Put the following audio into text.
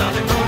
Nada